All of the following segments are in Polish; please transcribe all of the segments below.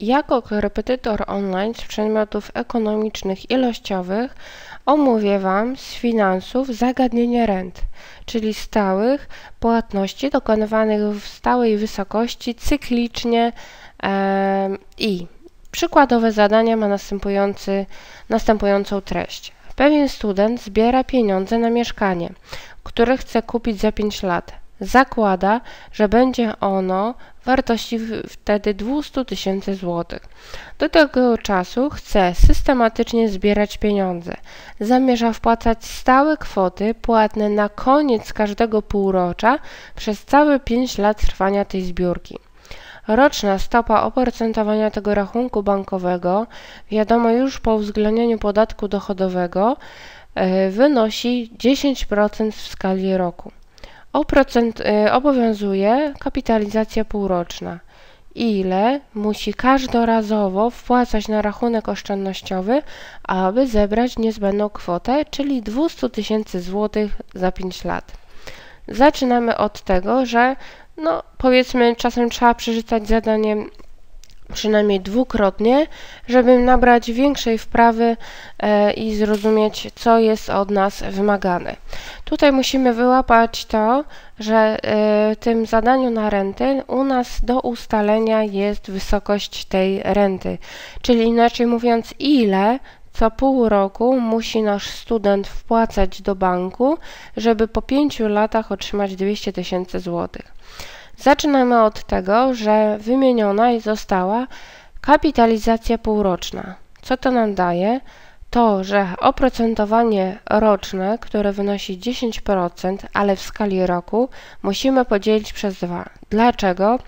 Jako korepetytor online z przedmiotów ekonomicznych ilościowych omówię Wam z finansów zagadnienie rent, czyli stałych płatności dokonywanych w stałej wysokości cyklicznie e, i przykładowe zadanie ma następujący, następującą treść. Pewien student zbiera pieniądze na mieszkanie, które chce kupić za 5 lat zakłada, że będzie ono wartości wtedy 200 tysięcy złotych. Do tego czasu chce systematycznie zbierać pieniądze. Zamierza wpłacać stałe kwoty płatne na koniec każdego półrocza przez całe 5 lat trwania tej zbiórki. Roczna stopa oprocentowania tego rachunku bankowego, wiadomo już po uwzględnieniu podatku dochodowego, e, wynosi 10% w skali roku. Oprocent, y, obowiązuje kapitalizacja półroczna. Ile musi każdorazowo wpłacać na rachunek oszczędnościowy, aby zebrać niezbędną kwotę, czyli 200 tysięcy złotych za 5 lat. Zaczynamy od tego, że no, powiedzmy czasem trzeba przeczytać zadanie przynajmniej dwukrotnie, żeby nabrać większej wprawy e, i zrozumieć, co jest od nas wymagane. Tutaj musimy wyłapać to, że e, tym zadaniu na renty u nas do ustalenia jest wysokość tej renty, czyli inaczej mówiąc, ile co pół roku musi nasz student wpłacać do banku, żeby po pięciu latach otrzymać 200 tysięcy złotych. Zaczynamy od tego, że wymieniona została kapitalizacja półroczna. Co to nam daje? To, że oprocentowanie roczne, które wynosi 10%, ale w skali roku, musimy podzielić przez 2. Dlaczego?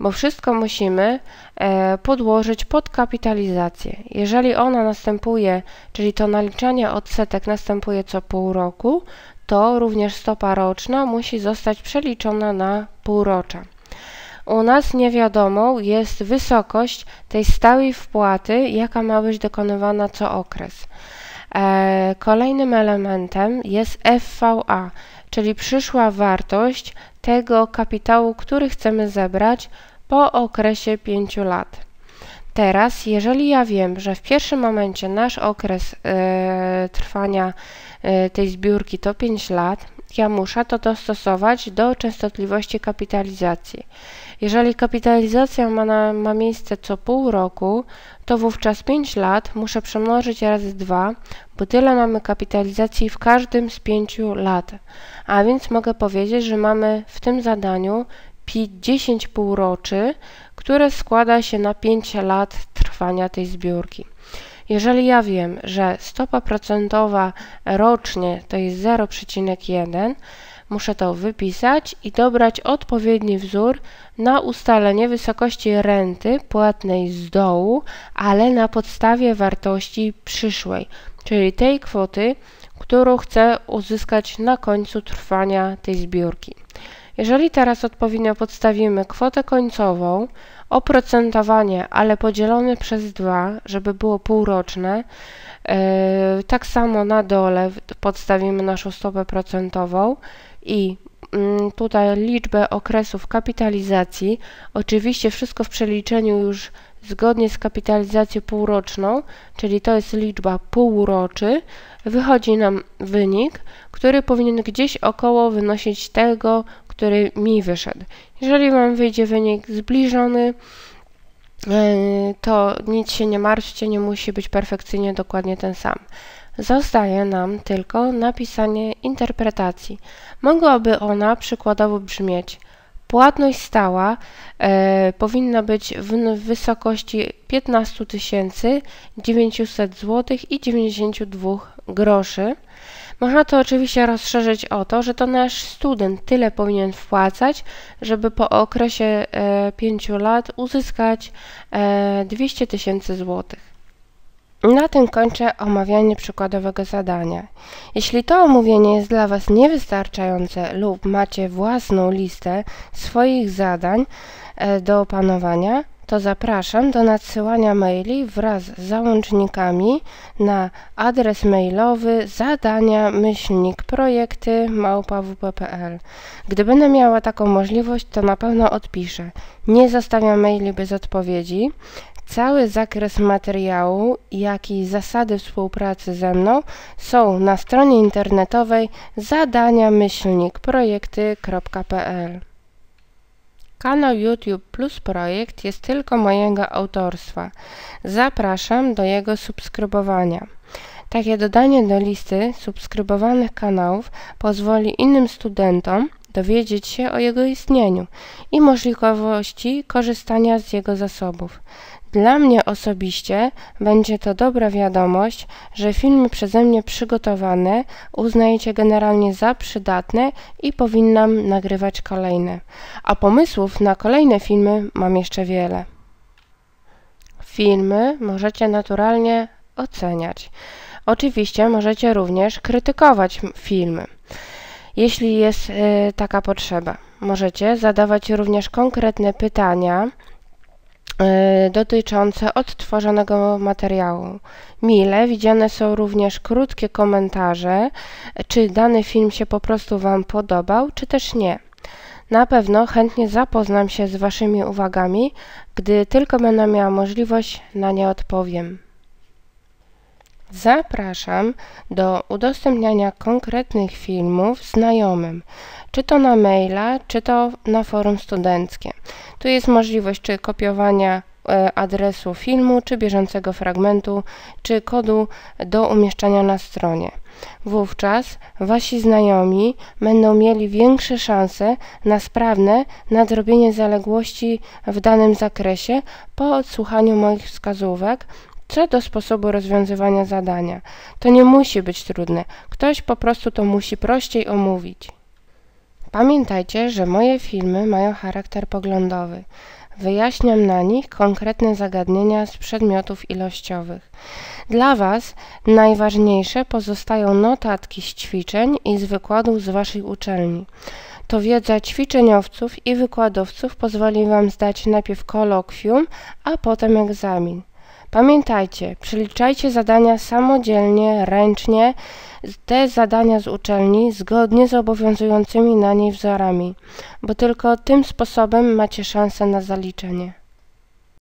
Bo wszystko musimy e, podłożyć pod kapitalizację. Jeżeli ona następuje, czyli to naliczanie odsetek następuje co pół roku, to również stopa roczna musi zostać przeliczona na półrocza. U nas niewiadomą jest wysokość tej stałej wpłaty, jaka ma być dokonywana co okres. E, kolejnym elementem jest FVA, czyli przyszła wartość tego kapitału, który chcemy zebrać po okresie 5 lat. Teraz, jeżeli ja wiem, że w pierwszym momencie nasz okres e, trwania e, tej zbiórki to 5 lat, ja muszę to dostosować do częstotliwości kapitalizacji. Jeżeli kapitalizacja ma, na, ma miejsce co pół roku, to wówczas 5 lat muszę przemnożyć razy 2, bo tyle mamy kapitalizacji w każdym z 5 lat. A więc mogę powiedzieć, że mamy w tym zadaniu 10 półroczy, które składa się na 5 lat trwania tej zbiórki. Jeżeli ja wiem, że stopa procentowa rocznie to jest 0,1, muszę to wypisać i dobrać odpowiedni wzór na ustalenie wysokości renty płatnej z dołu, ale na podstawie wartości przyszłej, czyli tej kwoty, którą chcę uzyskać na końcu trwania tej zbiórki. Jeżeli teraz odpowiednio podstawimy kwotę końcową, oprocentowanie, ale podzielone przez 2, żeby było półroczne, e, tak samo na dole podstawimy naszą stopę procentową i mm, tutaj liczbę okresów kapitalizacji. Oczywiście wszystko w przeliczeniu już zgodnie z kapitalizacją półroczną, czyli to jest liczba półroczy, wychodzi nam wynik, który powinien gdzieś około wynosić tego, który mi wyszedł. Jeżeli Wam wyjdzie wynik zbliżony, e, to nic się nie martwcie, nie musi być perfekcyjnie dokładnie ten sam. Zostaje nam tylko napisanie interpretacji. Mogłaby ona przykładowo brzmieć Płatność stała e, powinna być w, w wysokości 15 900 zł i 92 groszy. Można to oczywiście rozszerzyć o to, że to nasz student tyle powinien wpłacać, żeby po okresie e, 5 lat uzyskać e, 200 tysięcy złotych. Na tym kończę omawianie przykładowego zadania. Jeśli to omówienie jest dla Was niewystarczające lub macie własną listę swoich zadań e, do opanowania, to zapraszam do nadsyłania maili wraz z załącznikami na adres mailowy zadania myślnik projekty małpawp.pl. Gdy będę miała taką możliwość, to na pewno odpiszę. Nie zostawiam maili bez odpowiedzi. Cały zakres materiału, jak i zasady współpracy ze mną są na stronie internetowej zadania myślnik projekty.pl. Kanał YouTube Plus Projekt jest tylko mojego autorstwa. Zapraszam do jego subskrybowania. Takie dodanie do listy subskrybowanych kanałów pozwoli innym studentom dowiedzieć się o jego istnieniu i możliwości korzystania z jego zasobów. Dla mnie osobiście będzie to dobra wiadomość, że filmy przeze mnie przygotowane uznajecie generalnie za przydatne i powinnam nagrywać kolejne. A pomysłów na kolejne filmy mam jeszcze wiele. Filmy możecie naturalnie oceniać. Oczywiście możecie również krytykować filmy, jeśli jest y, taka potrzeba. Możecie zadawać również konkretne pytania dotyczące odtworzonego materiału. Mile widziane są również krótkie komentarze, czy dany film się po prostu Wam podobał, czy też nie. Na pewno chętnie zapoznam się z Waszymi uwagami, gdy tylko będę miała możliwość, na nie odpowiem. Zapraszam do udostępniania konkretnych filmów znajomym, czy to na maila, czy to na forum studenckie. Tu jest możliwość czy kopiowania e, adresu filmu, czy bieżącego fragmentu, czy kodu do umieszczania na stronie. Wówczas Wasi znajomi będą mieli większe szanse na sprawne nadrobienie zaległości w danym zakresie po odsłuchaniu moich wskazówek co do sposobu rozwiązywania zadania. To nie musi być trudne, ktoś po prostu to musi prościej omówić. Pamiętajcie, że moje filmy mają charakter poglądowy. Wyjaśniam na nich konkretne zagadnienia z przedmiotów ilościowych. Dla Was najważniejsze pozostają notatki z ćwiczeń i z wykładów z Waszej uczelni. To wiedza ćwiczeniowców i wykładowców pozwoli Wam zdać najpierw kolokwium, a potem egzamin. Pamiętajcie, przeliczajcie zadania samodzielnie, ręcznie, te zadania z uczelni zgodnie z obowiązującymi na niej wzorami, bo tylko tym sposobem macie szansę na zaliczenie.